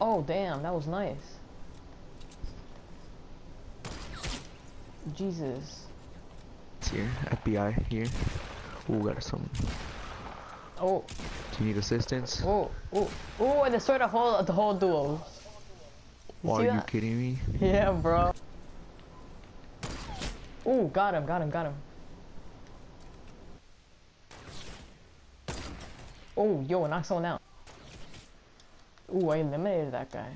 Oh, damn, that was nice. Jesus. It's here. FBI here. Ooh, got some. Oh, Do you need assistance? oh, oh, oh, and destroyed the whole, the whole duo. You Are you that? kidding me? Yeah, bro. Ooh, got him, got him, got him. Oh, yo, knock someone out. Ooh, I eliminated that guy.